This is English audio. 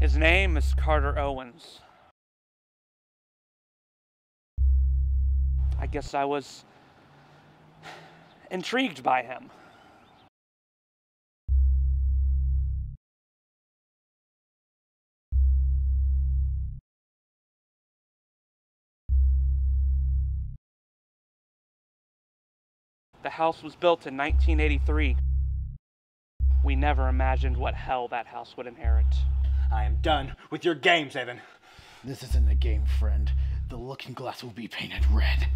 His name is Carter Owens. I guess I was intrigued by him. The house was built in 1983. We never imagined what hell that house would inherit. I am done with your games, Evan. This isn't a game, friend. The looking glass will be painted red.